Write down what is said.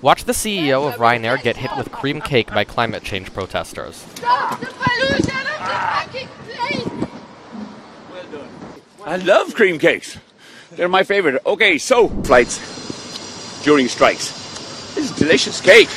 Watch the CEO of Ryanair get hit with cream cake by climate change protesters. Stop the pollution of the fucking! I love cream cakes. They're my favorite. Okay, so flights during strikes. This is delicious cake.